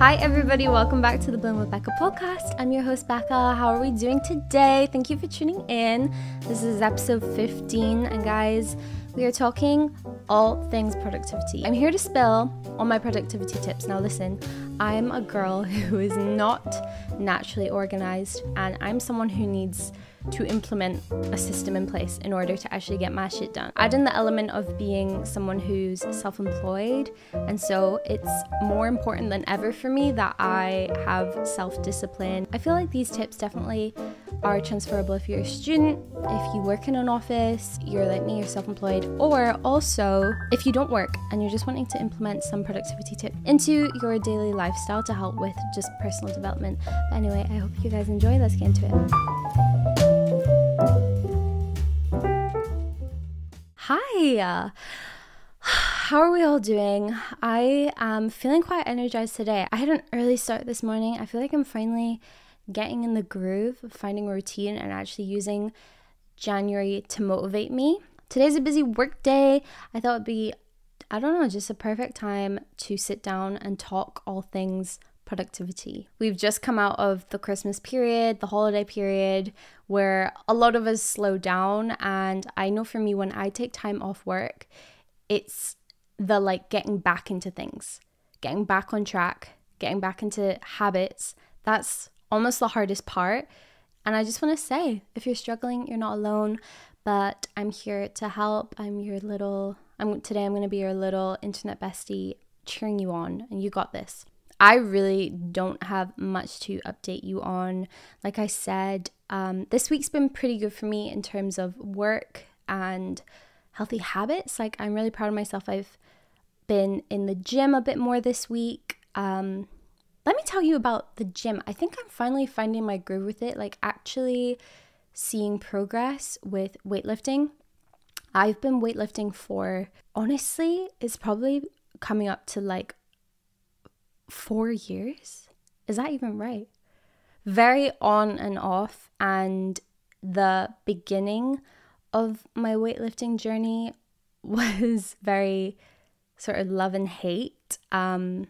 Hi, everybody. Welcome back to the Bloom with Becca podcast. I'm your host, Becca. How are we doing today? Thank you for tuning in. This is episode 15. And, guys, we are talking all things productivity. I'm here to spill all my productivity tips. Now, listen, I'm a girl who is not naturally organized, and I'm someone who needs to implement a system in place in order to actually get my shit done. Add in the element of being someone who's self employed, and so it's more important than ever for me that I have self discipline. I feel like these tips definitely are transferable if you're a student, if you work in an office, you're like me, you're self employed, or also if you don't work and you're just wanting to implement some productivity tips into your daily lifestyle to help with just personal development. But anyway, I hope you guys enjoy. Let's get into it. Hi. How are we all doing? I am feeling quite energized today. I had an early start this morning. I feel like I'm finally getting in the groove finding routine and actually using January to motivate me. Today's a busy work day. I thought it'd be, I don't know, just a perfect time to sit down and talk all things productivity. We've just come out of the Christmas period, the holiday period, where a lot of us slow down. And I know for me, when I take time off work, it's the like getting back into things, getting back on track, getting back into habits. That's almost the hardest part. And I just want to say if you're struggling, you're not alone, but I'm here to help. I'm your little, I'm today, I'm going to be your little internet bestie cheering you on, and you got this. I really don't have much to update you on. Like I said, um, this week's been pretty good for me in terms of work and healthy habits. Like, I'm really proud of myself. I've been in the gym a bit more this week. Um, let me tell you about the gym. I think I'm finally finding my groove with it, like, actually seeing progress with weightlifting. I've been weightlifting for honestly, it's probably coming up to like four years. Is that even right? Very on and off. And the beginning of my weightlifting journey was very sort of love and hate. Um,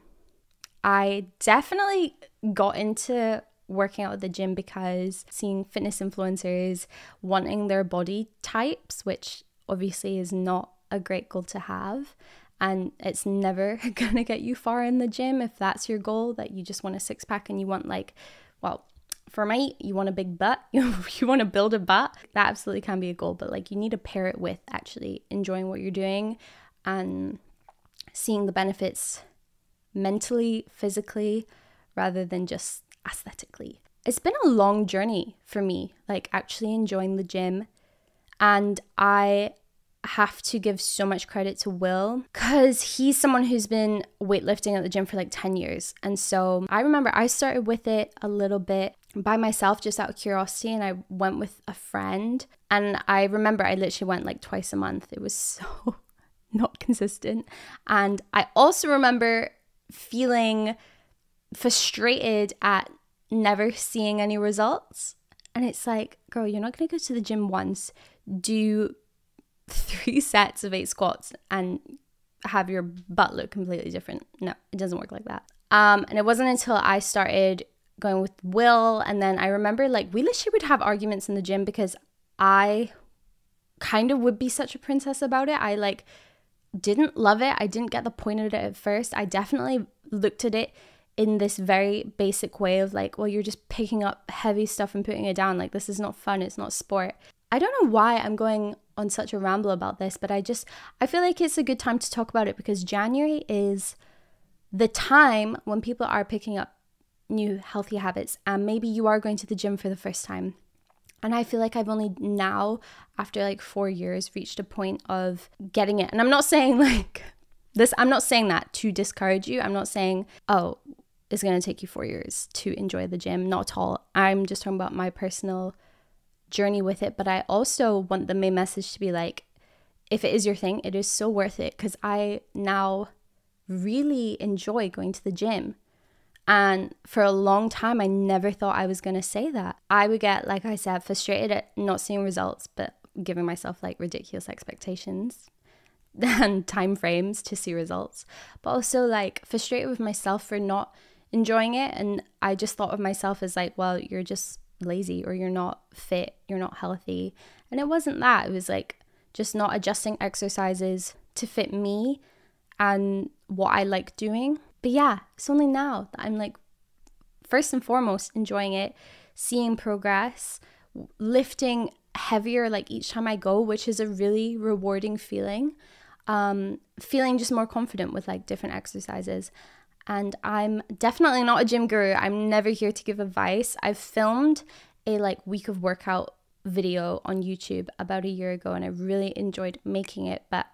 I definitely got into working out at the gym because seeing fitness influencers wanting their body types, which obviously is not a great goal to have, and it's never gonna get you far in the gym if that's your goal that you just want a six pack and you want like well for me you want a big butt you, you want to build a butt that absolutely can be a goal but like you need to pair it with actually enjoying what you're doing and seeing the benefits mentally physically rather than just aesthetically it's been a long journey for me like actually enjoying the gym and i have to give so much credit to Will because he's someone who's been weightlifting at the gym for like 10 years. And so I remember I started with it a little bit by myself just out of curiosity and I went with a friend. And I remember I literally went like twice a month. It was so not consistent. And I also remember feeling frustrated at never seeing any results. And it's like, girl, you're not going to go to the gym once, do three sets of eight squats and have your butt look completely different. No, it doesn't work like that. Um, and it wasn't until I started going with Will, and then I remember like we literally would have arguments in the gym because I kind of would be such a princess about it. I like didn't love it. I didn't get the point of it at first. I definitely looked at it in this very basic way of like, well, you're just picking up heavy stuff and putting it down. Like, this is not fun. It's not sport. I don't know why I'm going on such a ramble about this, but I just I feel like it's a good time to talk about it because January is the time when people are picking up new healthy habits and maybe you are going to the gym for the first time. And I feel like I've only now after like 4 years reached a point of getting it. And I'm not saying like this I'm not saying that to discourage you. I'm not saying, "Oh, it's going to take you 4 years to enjoy the gym." Not at all. I'm just talking about my personal journey with it, but I also want the main message to be like, if it is your thing, it is so worth it because I now really enjoy going to the gym. And for a long time, I never thought I was going to say that. I would get, like I said, frustrated at not seeing results, but giving myself like ridiculous expectations and time frames to see results, but also like frustrated with myself for not enjoying it. And I just thought of myself as like, well, you're just lazy or you're not fit, you're not healthy. And it wasn't that. It was like just not adjusting exercises to fit me and what I like doing. But yeah, it's only now that I'm like, first and foremost, enjoying it, seeing progress, lifting heavier like each time I go, which is a really rewarding feeling. Um, feeling just more confident with like different exercises. And I'm definitely not a gym guru. I'm never here to give advice. I've filmed a like week of workout video on YouTube about a year ago and I really enjoyed making it, but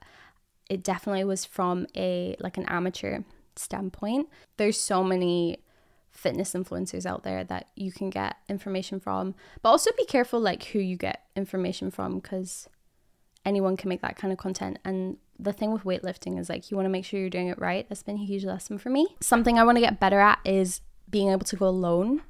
it definitely was from a like an amateur standpoint. There's so many fitness influencers out there that you can get information from, but also be careful like who you get information from because anyone can make that kind of content and the thing with weightlifting is like you want to make sure you're doing it right. That's been a huge lesson for me. Something I want to get better at is being able to go alone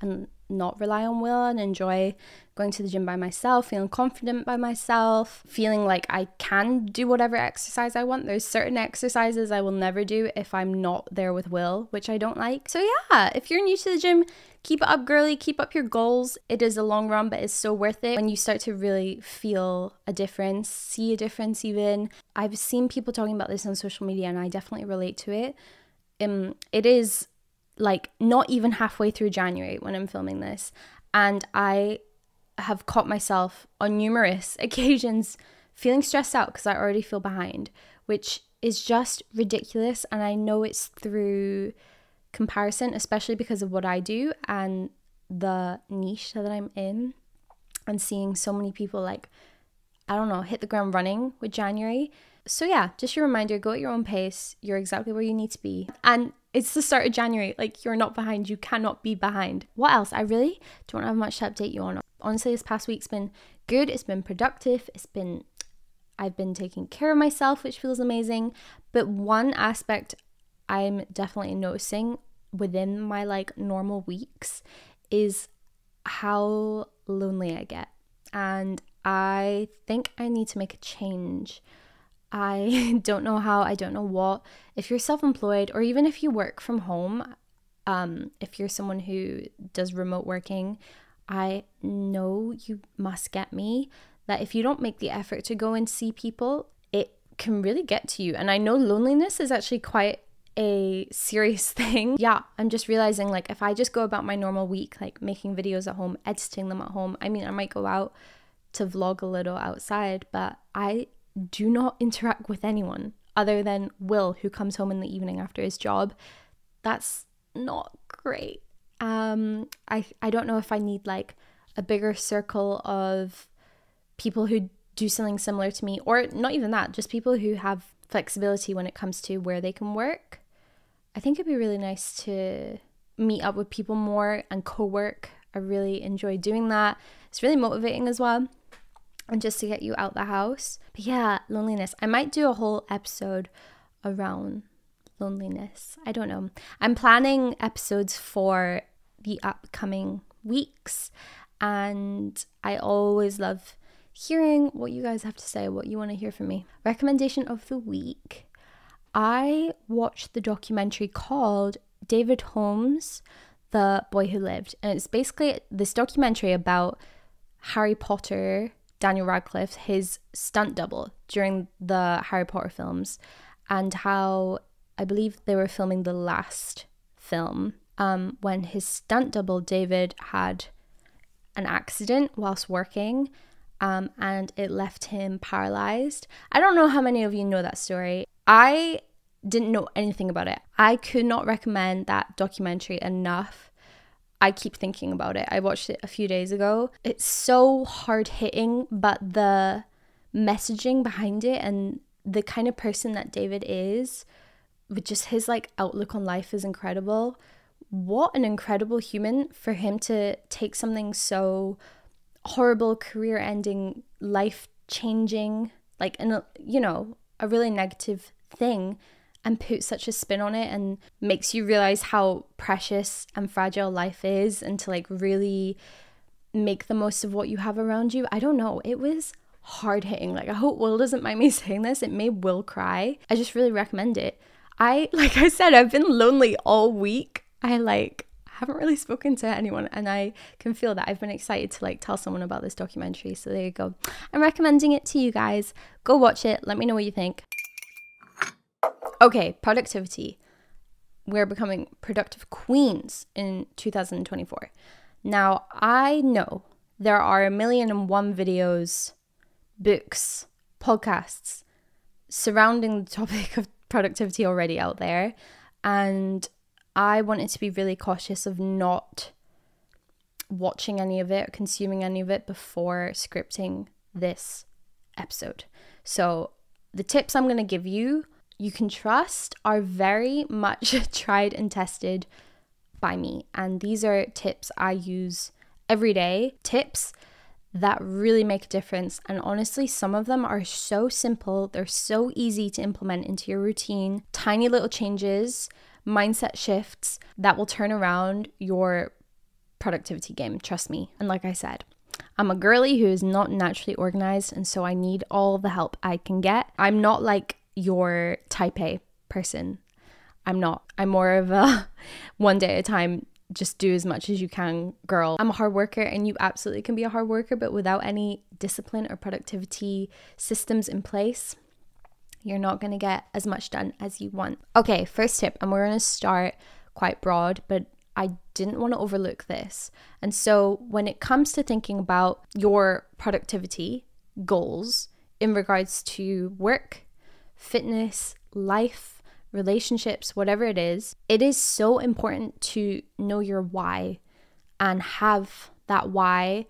and not rely on will and enjoy going to the gym by myself, feeling confident by myself, feeling like I can do whatever exercise I want. There's certain exercises I will never do if I'm not there with Will, which I don't like. So, yeah, if you're new to the gym, keep it up, girly, keep up your goals. It is a long run, but it's so worth it when you start to really feel a difference, see a difference, even. I've seen people talking about this on social media, and I definitely relate to it. Um, it is like not even halfway through January when I'm filming this. And I have caught myself on numerous occasions feeling stressed out because I already feel behind, which is just ridiculous. And I know it's through comparison, especially because of what I do and the niche that I'm in, and seeing so many people like, I don't know, hit the ground running with January. So, yeah, just your reminder go at your own pace. You're exactly where you need to be. And it's the start of January. Like, you're not behind. You cannot be behind. What else? I really don't have much to update you on. Honestly, this past week's been good. It's been productive. It's been, I've been taking care of myself, which feels amazing. But one aspect I'm definitely noticing within my like normal weeks is how lonely I get. And I think I need to make a change. I don't know how, I don't know what. If you're self employed or even if you work from home, um, if you're someone who does remote working, I know you must get me that if you don't make the effort to go and see people, it can really get to you. And I know loneliness is actually quite a serious thing. Yeah, I'm just realizing like if I just go about my normal week, like making videos at home, editing them at home, I mean, I might go out to vlog a little outside, but I do not interact with anyone other than Will, who comes home in the evening after his job. That's not great. Um, I I don't know if I need like a bigger circle of people who do something similar to me, or not even that, just people who have flexibility when it comes to where they can work. I think it'd be really nice to meet up with people more and co work. I really enjoy doing that. It's really motivating as well and just to get you out the house. But yeah, loneliness. I might do a whole episode around loneliness. I don't know. I'm planning episodes for the upcoming weeks, and I always love hearing what you guys have to say, what you want to hear from me. Recommendation of the week. I watched the documentary called David Holmes, The Boy Who Lived. And it's basically this documentary about Harry Potter Daniel Radcliffe his stunt double during the Harry Potter films and how I believe they were filming the last film um, when his stunt double David had an accident whilst working um, and it left him paralyzed. I don't know how many of you know that story. I didn't know anything about it. I could not recommend that documentary enough I keep thinking about it. I watched it a few days ago. It's so hard hitting, but the messaging behind it and the kind of person that David is, with just his like outlook on life is incredible. What an incredible human for him to take something so horrible, career ending, life changing, like, and you know, a really negative thing and put such a spin on it and makes you realize how precious and fragile life is and to like really make the most of what you have around you. I don't know. It was hard hitting. Like, I hope Will doesn't mind me saying this. It made Will cry. I just really recommend it. I, like I said, I've been lonely all week I like haven't really spoken to anyone and I can feel that I've been excited to like tell someone about this documentary. So there you go. I'm recommending it to you guys. Go watch it. Let me know what you think. Okay, productivity. We're becoming productive queens in 2024. Now, I know there are a million and one videos, books, podcasts surrounding the topic of productivity already out there. And I wanted to be really cautious of not watching any of it, consuming any of it before scripting this episode. So, the tips I'm going to give you, you can trust, are very much tried and tested by me. And these are tips I use every day, tips that really make a difference. And honestly, some of them are so simple, they're so easy to implement into your routine. Tiny little changes mindset shifts that will turn around your productivity game. Trust me. And like I said, I'm a girly who is not naturally organized, and so I need all the help I can get. I'm not like your type A person. I'm not. I'm more of a one day at a time, just do as much as you can girl. I'm a hard worker, and you absolutely can be a hard worker, but without any discipline or productivity systems in place, you're not going to get as much done as you want. Okay, first tip, and we're going to start quite broad, but I didn't want to overlook this. And so, when it comes to thinking about your productivity goals in regards to work, fitness, life, relationships, whatever it is, it is so important to know your why and have that why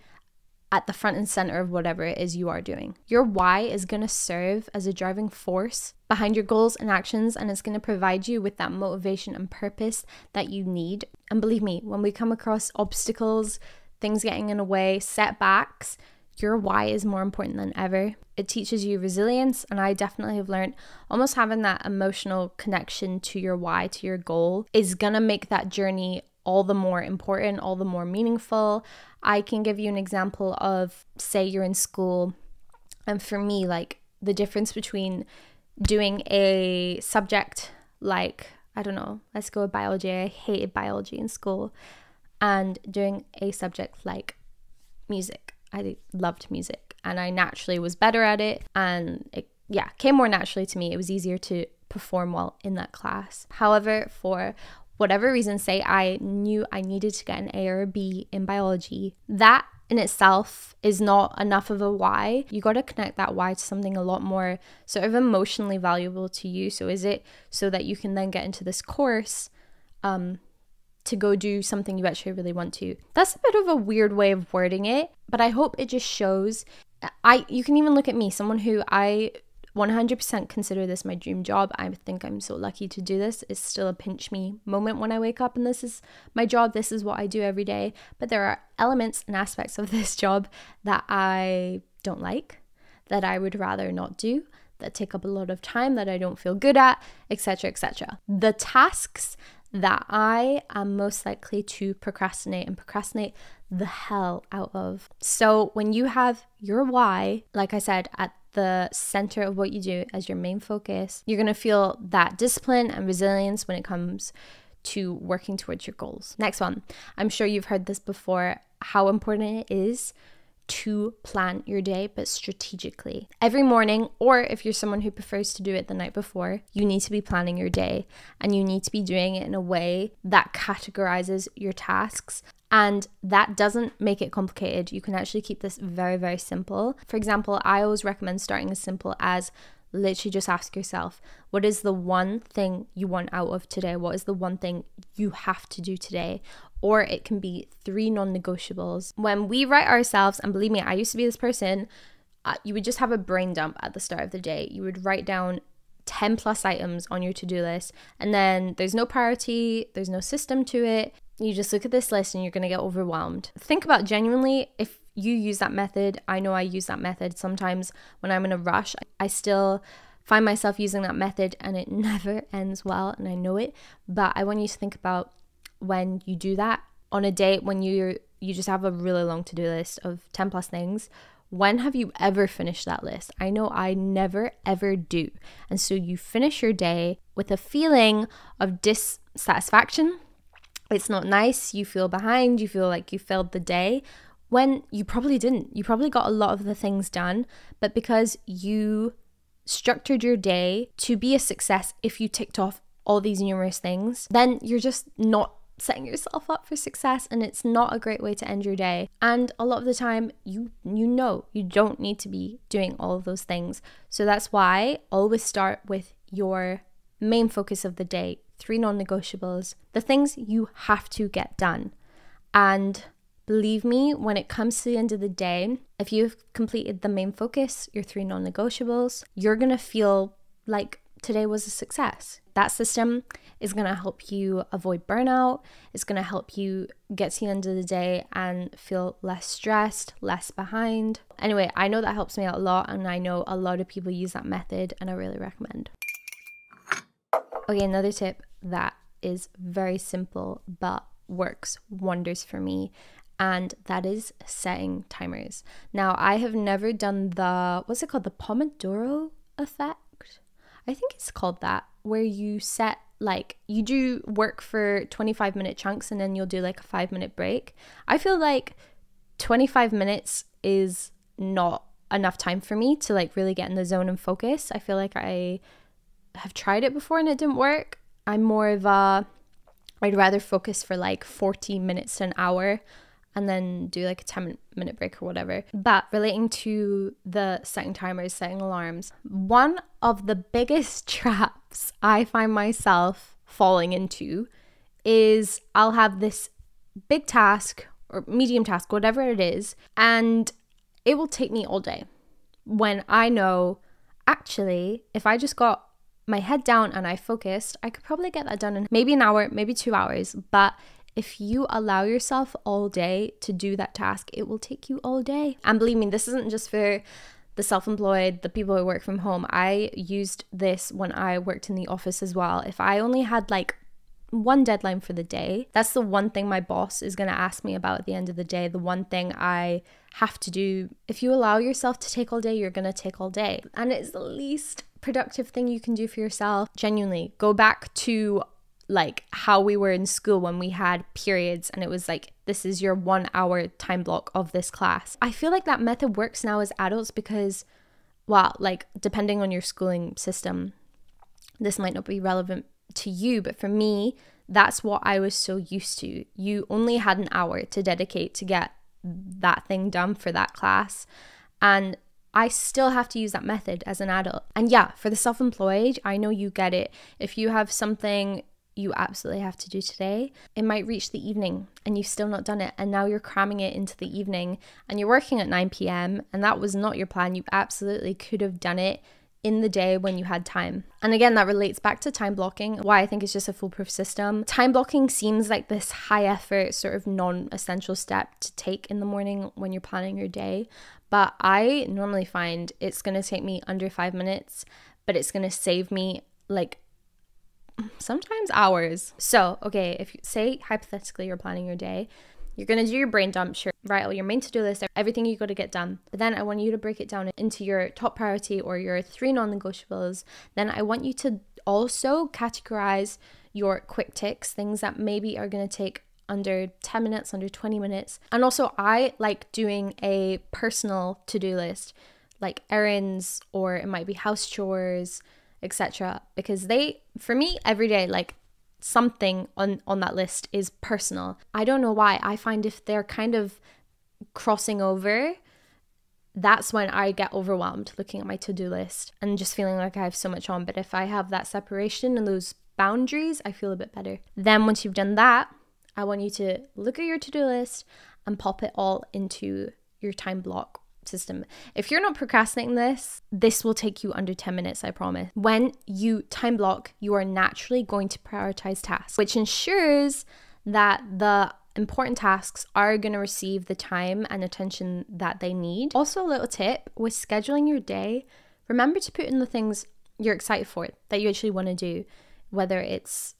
at the front and center of whatever it is you are doing. Your why is going to serve as a driving force behind your goals and actions, and it's going to provide you with that motivation and purpose that you need. And believe me, when we come across obstacles, things getting in the way, setbacks, your why is more important than ever. It teaches you resilience, and I definitely have learned almost having that emotional connection to your why, to your goal, is gonna make that journey all the more important, all the more meaningful. I can give you an example of, say, you're in school, and for me, like the difference between doing a subject like, I don't know, let's go with biology. I hated biology in school, and doing a subject like music. I loved music and I naturally was better at it, and it, yeah, came more naturally to me. It was easier to perform well in that class. However, for whatever reason, say I knew I needed to get an A or a B in biology, that in itself is not enough of a why. You got to connect that why to something a lot more sort of emotionally valuable to you. So, is it so that you can then get into this course um, to go do something you actually really want to? That's a bit of a weird way of wording it, but I hope it just shows. Uh, I you can even look at me, someone who I 100% consider this my dream job. I think I'm so lucky to do this. It's still a pinch me moment when I wake up and this is my job. This is what I do every day. But there are elements and aspects of this job that I don't like, that I would rather not do, that take up a lot of time that I don't feel good at, etc., etc. The tasks that I am most likely to procrastinate and procrastinate the hell out of. So, when you have your why, like I said, at the center of what you do as your main focus, you're to feel that discipline and resilience when it comes to working towards your goals. Next one. I'm sure you've heard this before how important it is to plan your day, but strategically. Every morning, or if you're someone who prefers to do it the night before, you need to be planning your day and you need to be doing it in a way that categorizes your tasks and that doesn't make it complicated. You can actually keep this very, very simple. For example, I always recommend starting as simple as literally just ask yourself what is the one thing you want out of today? What is the one thing you have to do today? Or it can be three non negotiables. When we write ourselves, and believe me, I used to be this person, uh, you would just have a brain dump at the start of the day. You would write down 10 plus items on your to do list, and then there's no priority, there's no system to it you just look at this list and you're going to get overwhelmed. Think about genuinely if you use that method. I know I use that method sometimes when I'm in a rush. I still find myself using that method and it never ends well and I know it, but I want you to think about when you do that on a day when you you just have a really long to-do list of 10 plus things. When have you ever finished that list? I know I never ever do. And so you finish your day with a feeling of dissatisfaction It's not nice. You feel behind. You feel like you failed the day when you probably didn't. You probably got a lot of the things done, but because you structured your day to be a success if you ticked off all these numerous things, then you're just not setting yourself up for success and it's not a great way to end your day. And a lot of the time you you know you don't need to be doing all of those things. So that's why always start with your main focus of the day three non-negotiables the things you have to get done. And Believe me, when it comes to the end of the day, if you've completed the main focus, your three non negotiables, you're gonna feel like today was a success. That system is gonna help you avoid burnout, it's gonna help you get to the end of the day and feel less stressed, less behind. Anyway, I know that helps me out a lot, and I know a lot of people use that method, and I really recommend. Okay, another tip that is very simple but works wonders for me and that is setting timers. Now, I have never done the what's it called? The Pomodoro effect? I think it's called that, where you set like you do work for 25 minute chunks and then you'll do like a 5 minute break. I feel like 25 minutes is not enough time for me to like really get in the zone and focus. I feel like I have tried it before and it didn't work. I'm more of a I'd rather focus for like 40 minutes to an hour and then do like a 10 minute break or whatever. But relating to the setting timers, setting alarms, one of the biggest traps I find myself falling into is I'll have this big task or medium task, whatever it is, and it will take me all day. When I know actually, if I just got my head down and I focused, I could probably get that done in maybe an hour, maybe two hours. But if you allow yourself all day to do that task, it will take you all day. And believe me, this isn't just for the self employed, the people who work from home. I used this when I worked in the office as well. If I only had like one deadline for the day, that's the one thing my boss is going to ask me about at the end of the day. The one thing I have to do. If you allow yourself to take all day, you're going to take all day. And it's the least productive thing you can do for yourself. Genuinely, go back to like how we were in school when we had periods and it was like this is your 1 hour time block of this class. I feel like that method works now as adults because well, like depending on your schooling system this might not be relevant to you, but for me that's what I was so used to. You only had an hour to dedicate to get that thing done for that class. And I still have to use that method as an adult. And yeah, for the self employed, I know you get it. If you have something you absolutely have to do today, it might reach the evening and you've still not done it. And now you're cramming it into the evening and you're working at 9 p.m. and that was not your plan. You absolutely could have done it in the day when you had time. And again, that relates back to time blocking, why I think it's just a foolproof system. Time blocking seems like this high effort, sort of non essential step to take in the morning when you're planning your day. But I normally find it's going to take me under five minutes, but it's going to save me like sometimes hours. So, okay, if you say hypothetically you're planning your day, you're gonna do your brain dump, sure, right? All your main to do list, everything you gotta get done. But then I want you to break it down into your top priority or your three non negotiables. Then I want you to also categorize your quick ticks, things that maybe are gonna take under 10 minutes, under 20 minutes. And also, I like doing a personal to do list, like errands, or it might be house chores etc. Because they for me every day like something on on that list is personal. I don't know why. I find if they're kind of crossing over that's when i get overwhelmed looking at my to-do list and just feeling like i have so much on. But if i have that separation and those boundaries i feel a bit better. Then once you've done that i want you to look at your to-do list and pop it all into your time block system. If you're not procrastinating this, this will take you under 10 minutes, I promise. When you time block, you are naturally going to prioritize tasks, which ensures that the important tasks are going to receive the time and attention that they need. Also, a little tip with scheduling your day, remember to put in the things you're excited for that you actually want to do, whether it's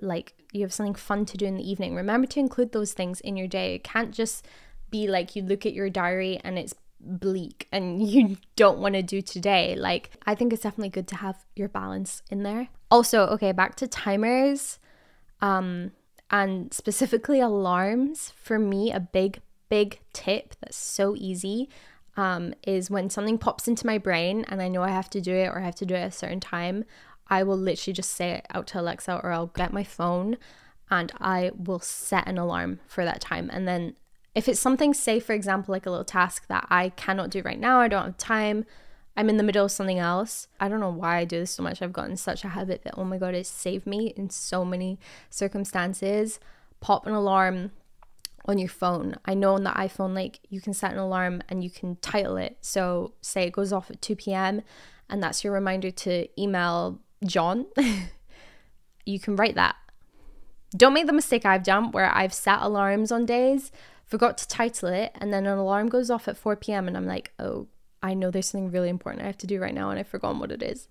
like you have something fun to do in the evening. Remember to include those things in your day. It can't just be like you look at your diary and it's bleak and you don't want to do today. Like, I think it's definitely good to have your balance in there. Also, okay, back to timers. Um, and specifically alarms, for me, a big, big tip that's so easy um, is when something pops into my brain and I know I have to do it or I have to do it at a certain time, I will literally just say it out to Alexa or I'll get my phone and I will set an alarm for that time. And then if it's something, say, for example, like a little task that I cannot do right now, I don't have time, I'm in the middle of something else. I don't know why I do this so much. I've gotten such a habit that, oh my God, it saved me in so many circumstances. Pop an alarm on your phone. I know on the iPhone, like you can set an alarm and you can title it. So, say it goes off at 2 p.m., and that's your reminder to email John. you can write that. Don't make the mistake I've done where I've set alarms on days, forgot to title it, and then an alarm goes off at 4 p.m. and I'm like, oh I know there's something really important I have to do right now and I've forgotten what it is.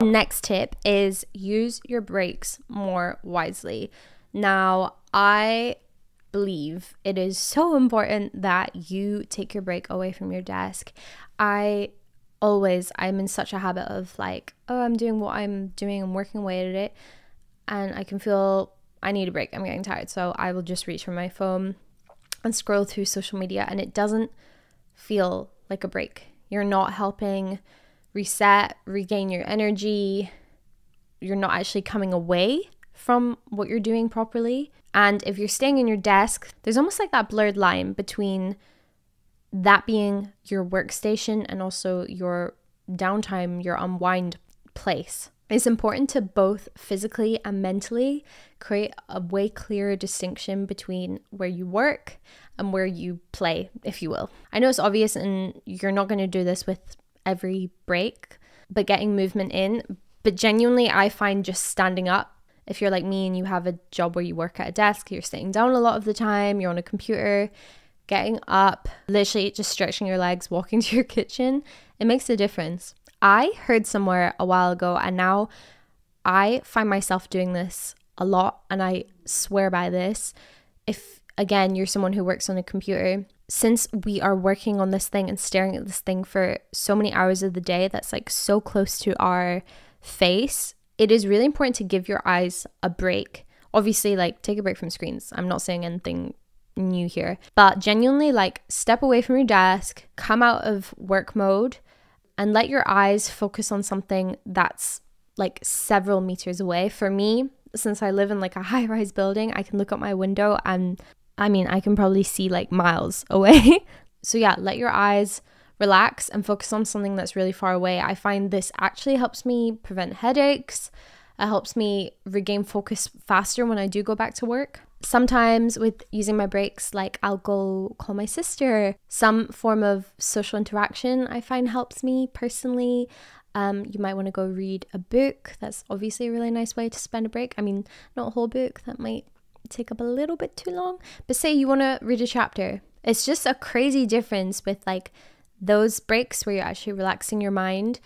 Next tip is use your breaks more wisely. Now, I believe it is so important that you take your break away from your desk. I always, I'm in such a habit of like, oh, I'm doing what I'm doing, I'm working away at it, and I can feel I need a break, I'm getting tired. So I will just reach for my phone and scroll through social media, and it doesn't feel like a break. You're not helping reset, regain your energy. You're not actually coming away from what you're doing properly. And if you're staying in your desk, there's almost like that blurred line between that being your workstation and also your downtime, your unwind place. It's important to both physically and mentally create a way clearer distinction between where you work and where you play, if you will. I know it's obvious and you're not going to do this with every break, but getting movement in. But genuinely, I find just standing up. If you're like me and you have a job where you work at a desk, you're sitting down a lot of the time, you're on a computer, getting up, literally just stretching your legs, walking to your kitchen, it makes a difference. I heard somewhere a while ago, and now I find myself doing this a lot, and I swear by this. If again, you're someone who works on a computer, since we are working on this thing and staring at this thing for so many hours of the day that's like so close to our face, it is really important to give your eyes a break. Obviously, like take a break from screens. I'm not saying anything new here, but genuinely, like step away from your desk, come out of work mode, and let your eyes focus on something that's like several meters away. For me, since I live in like a high rise building, I can look out my window and I mean, I can probably see like miles away. so, yeah, let your eyes relax and focus on something that's really far away. I find this actually helps me prevent headaches. It helps me regain focus faster when I do go back to work. Sometimes, with using my breaks, like I'll go call my sister. Some form of social interaction I find helps me personally. Um, you might want to go read a book. That's obviously a really nice way to spend a break. I mean, not a whole book, that might take up a little bit too long. But say you want to read a chapter. It's just a crazy difference with like those breaks where you're actually relaxing your mind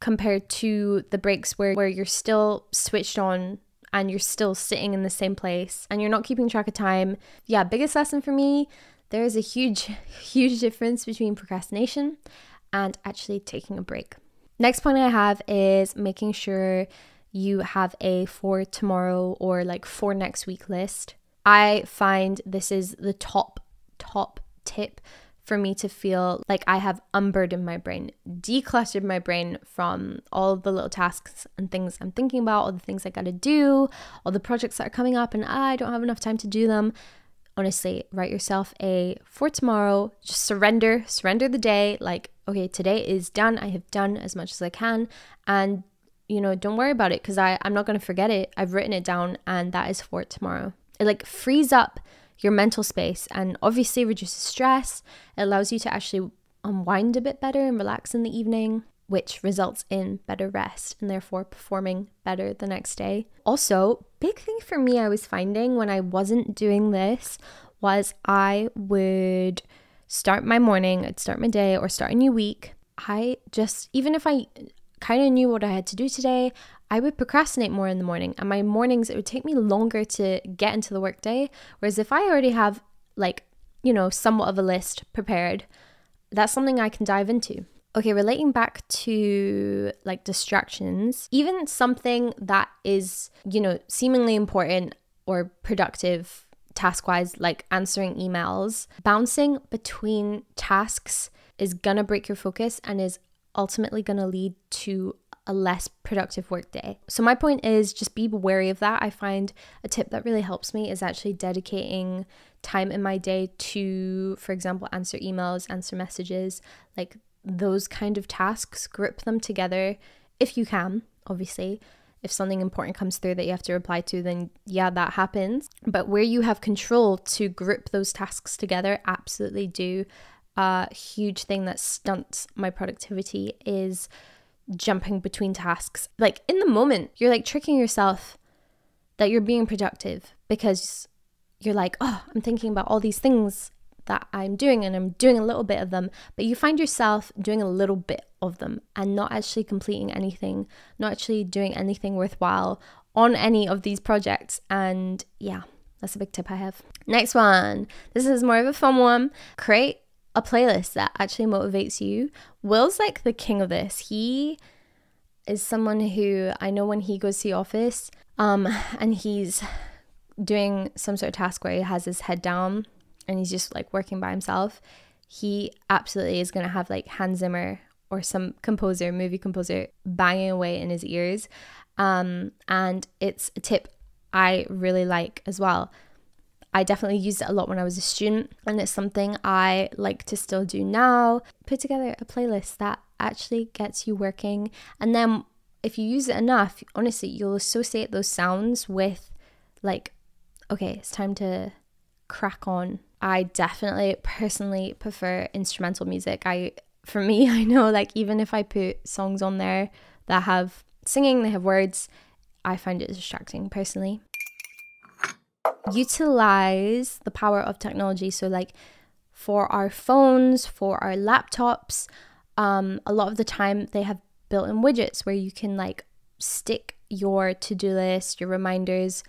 compared to the breaks where, where you're still switched on and you're still sitting in the same place and you're not keeping track of time. Yeah, biggest lesson for me there is a huge, huge difference between procrastination and actually taking a break. Next point I have is making sure you have a for tomorrow or like for next week list. I find this is the top, top tip for me to feel like I have unburdened my brain, decluttered my brain from all the little tasks and things I'm thinking about, all the things I gotta do, all the projects that are coming up, and I don't have enough time to do them. Honestly, write yourself a for tomorrow, just surrender, surrender the day. Like, okay, today is done. I have done as much as I can, and you know, don't worry about it because I'm not going to forget it. I've written it down and that is for tomorrow. It like frees up your mental space and obviously reduces stress. It allows you to actually unwind a bit better and relax in the evening, which results in better rest and therefore performing better the next day. Also, big thing for me I was finding when I wasn't doing this was I would start my morning, I'd start my day or start a new week. I just even if I kind of knew what I had to do today, I would procrastinate more in the morning. And my mornings, it would take me longer to get into the workday. Whereas if I already have, like, you know, somewhat of a list prepared, that's something I can dive into. Okay, relating back to like distractions, even something that is, you know, seemingly important or productive task wise, like answering emails, bouncing between tasks is gonna break your focus and is ultimately gonna lead to a less productive workday. So, my point is just be wary of that. I find a tip that really helps me is actually dedicating time in my day to, for example, answer emails, answer messages, like those kind of tasks, group them together if you can, obviously. If something important comes through that you have to reply to, then yeah, that happens. But where you have control to group those tasks together, absolutely do. A huge thing that stunts my productivity is jumping between tasks. Like in the moment, you're like tricking yourself that you're being productive because you're like, oh, I'm thinking about all these things that I'm doing and I'm doing a little bit of them, but you find yourself doing a little bit of them and not actually completing anything, not actually doing anything worthwhile on any of these projects. And yeah, that's a big tip I have. Next one. This is more of a fun one. Create a playlist that actually motivates you. Will's like the king of this. He is someone who I know when he goes to the office um, and he's doing some sort of task where he has his head down and he's just like working by himself, he absolutely is going to have like Hans Zimmer or some composer, movie composer, banging away in his ears. Um, and it's a tip I really like as well. I definitely used it a lot when I was a student, and it's something I like to still do now. Put together a playlist that actually gets you working, and then if you use it enough, honestly, you'll associate those sounds with like, okay, it's time to crack on. I definitely personally prefer instrumental music. I for me, I know like even if I put songs on there that have singing, they have words, I find it distracting personally utilize the power of technology. So, like for our phones, for our laptops, um, a lot of the time they have built in widgets where you can like stick your to do list, your reminders.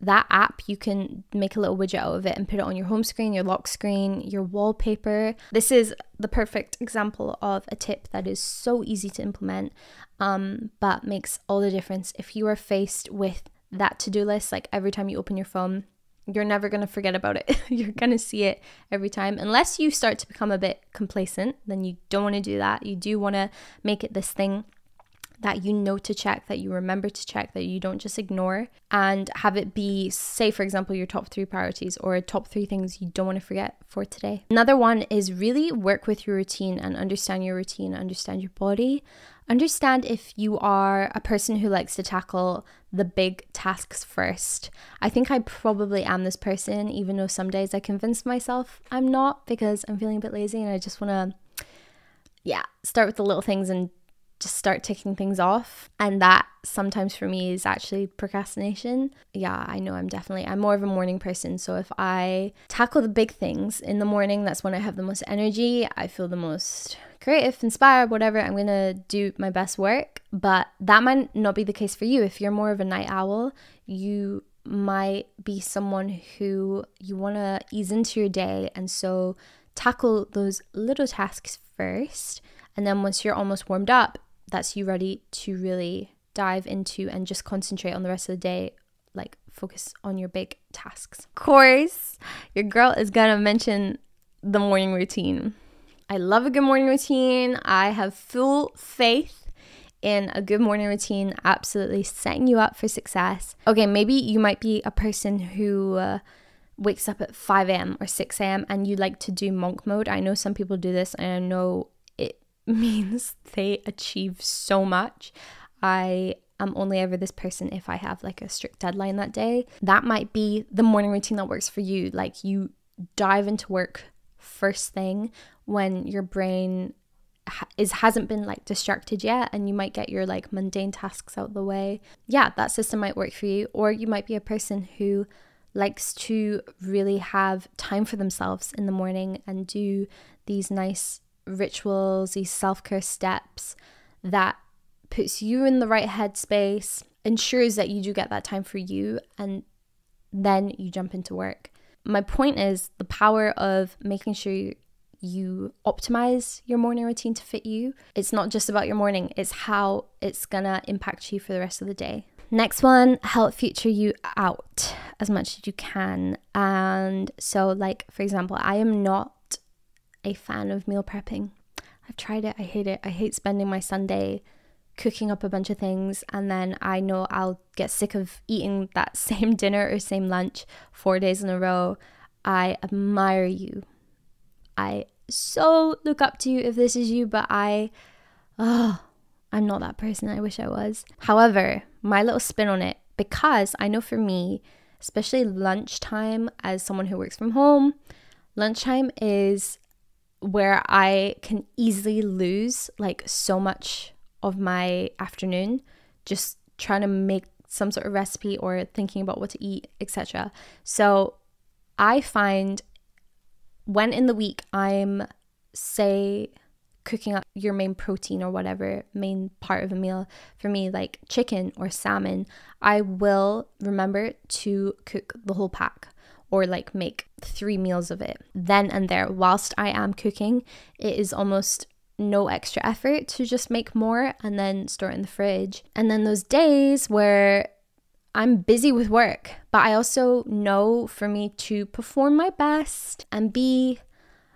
That app, you can make a little widget out of it and put it on your home screen, your lock screen, your wallpaper. This is the perfect example of a tip that is so easy to implement, um, but makes all the difference if you are faced with that to do list, like every time you open your phone, you're never going to forget about it. you're going to see it every time. Unless you start to become a bit complacent, then you don't want to do that. You do want to make it this thing that you know to check, that you remember to check, that you don't just ignore, and have it be, say, for example, your top three priorities or top three things you don't want to forget for today. Another one is really work with your routine and understand your routine, understand your body. Understand if you are a person who likes to tackle the big tasks first. I think I probably am this person, even though some days I convince myself I'm not because I'm feeling a bit lazy and I just want to, yeah, start with the little things and just start ticking things off. And that sometimes for me is actually procrastination. Yeah, I know I'm definitely, I'm more of a morning person. So if I tackle the big things in the morning, that's when I have the most energy. I feel the most creative, inspired, whatever. I'm going to do my best work. But that might not be the case for you. If you're more of a night owl, you might be someone who you want to ease into your day. And so tackle those little tasks first. And then once you're almost warmed up, that's you ready to really dive into and just concentrate on the rest of the day like focus on your big tasks. Of course your girl is gonna mention the morning routine. I love a good morning routine. I have full faith in a good morning routine absolutely setting you up for success. Okay maybe you might be a person who uh, wakes up at 5 a.m or 6 a.m and you like to do monk mode. I know some people do this and i know means they achieve so much. I am only ever this person if I have like a strict deadline that day. That might be the morning routine that works for you. Like you dive into work first thing when your brain is hasn't been like distracted yet and you might get your like mundane tasks out of the way. Yeah, that system might work for you or you might be a person who likes to really have time for themselves in the morning and do these nice rituals, these self care steps that puts you in the right headspace, ensures that you do get that time for you, and then you jump into work. My point is the power of making sure you optimize your morning routine to fit you. It's not just about your morning, it's how it's gonna impact you for the rest of the day. Next one, help future you out as much as you can. And so, like, for example, I am not a fan of meal prepping. I've tried it, I hate it. I hate spending my Sunday cooking up a bunch of things and then I know I'll get sick of eating that same dinner or same lunch four days in a row. I admire you. I so look up to you if this is you, but I, oh, I'm not that person. I wish I was. However, my little spin on it, because I know for me, especially lunchtime as someone who works from home, lunchtime is where I can easily lose like so much of my afternoon just trying to make some sort of recipe or thinking about what to eat, etc. So I find when in the week I'm say cooking up your main protein or whatever main part of a meal for me like chicken or salmon i will remember to cook the whole pack or like make three meals of it then and there whilst i am cooking it is almost no extra effort to just make more and then store it in the fridge and then those days where I'm busy with work, but I also know for me to perform my best and be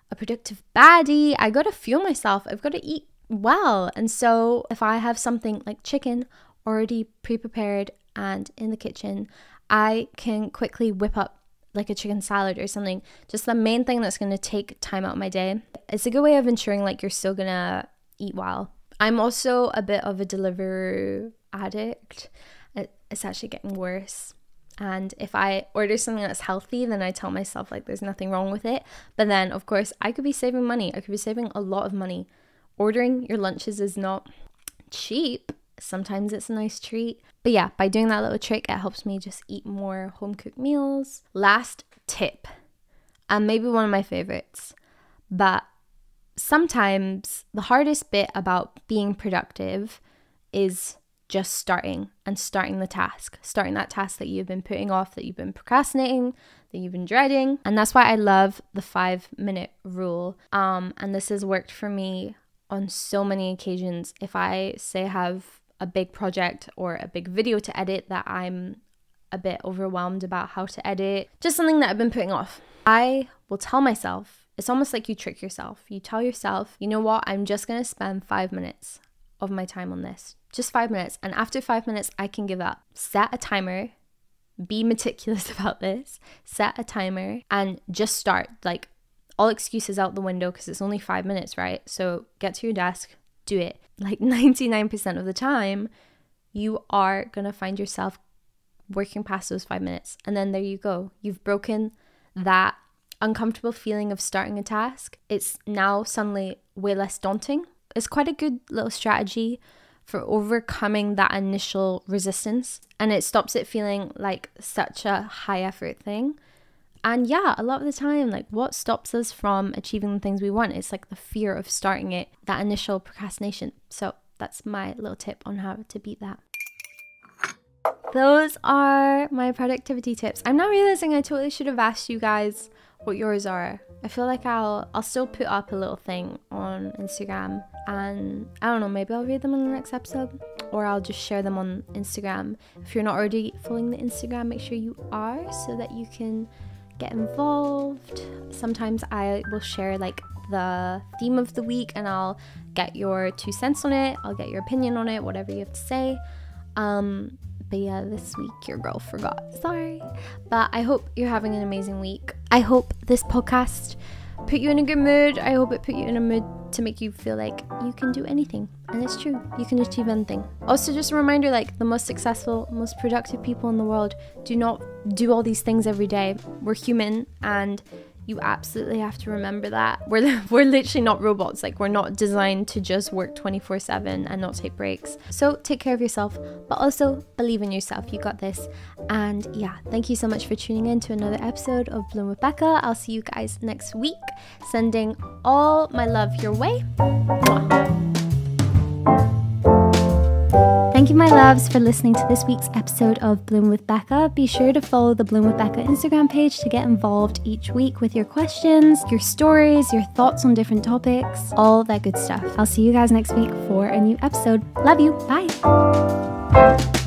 a productive baddie, I gotta fuel myself. I've gotta eat well. And so if I have something like chicken already pre prepared and in the kitchen, I can quickly whip up like a chicken salad or something. Just the main thing that's gonna take time out of my day. It's a good way of ensuring like you're still gonna eat well. I'm also a bit of a Deliveroo addict. It's actually getting worse. And if I order something that's healthy, then I tell myself like there's nothing wrong with it. But then, of course, I could be saving money. I could be saving a lot of money. Ordering your lunches is not cheap. Sometimes it's a nice treat. But yeah, by doing that little trick, it helps me just eat more home cooked meals. Last tip, and maybe one of my favorites, but sometimes the hardest bit about being productive is just starting and starting the task, starting that task that you've been putting off, that you've been procrastinating, that you've been dreading. And that's why I love the five minute rule. Um, and this has worked for me on so many occasions. If I say have a big project or a big video to edit that I'm a bit overwhelmed about how to edit, just something that I've been putting off, I will tell myself, it's almost like you trick yourself. You tell yourself, you know what, I'm just gonna spend five minutes of my time on this just five minutes. And after five minutes, I can give up. Set a timer, be meticulous about this, set a timer, and just start. Like, all excuses out the window because it's only five minutes, right? So get to your desk, do it. Like 99% of the time, you are going to find yourself working past those five minutes. And then there you go. You've broken that uncomfortable feeling of starting a task. It's now suddenly way less daunting. It's quite a good little strategy for overcoming that initial resistance and it stops it feeling like such a high effort thing. And yeah, a lot of the time, like what stops us from achieving the things we want is like the fear of starting it, that initial procrastination. So that's my little tip on how to beat that. Those are my productivity tips. I'm now realizing I totally should have asked you guys what yours are. I feel like I'll I'll still put up a little thing on Instagram and I don't know, maybe I'll read them in the next episode or I'll just share them on Instagram. If you're not already following the Instagram, make sure you are so that you can get involved. Sometimes I will share like the theme of the week and I'll get your two cents on it, I'll get your opinion on it, whatever you have to say. Um but yeah, this week your girl forgot. Sorry. But I hope you're having an amazing week. I hope this podcast put you in a good mood. I hope it put you in a mood to make you feel like you can do anything. And it's true, you can achieve anything. Also, just a reminder like the most successful, most productive people in the world do not do all these things every day. We're human and you absolutely have to remember that. We're, we're literally not robots. Like, we're not designed to just work 24 7 and not take breaks. So, take care of yourself, but also believe in yourself. You got this. And yeah, thank you so much for tuning in to another episode of Bloom with Becca. I'll see you guys next week. Sending all my love your way. Mwah. Thank you, my loves, for listening to this week's episode of Bloom with Becca. Be sure to follow the Bloom with Becca Instagram page to get involved each week with your questions, your stories, your thoughts on different topics, all that good stuff. I'll see you guys next week for a new episode. Love you. Bye.